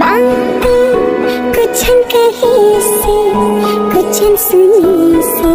बातें कुछ कही से कुछ सुनी से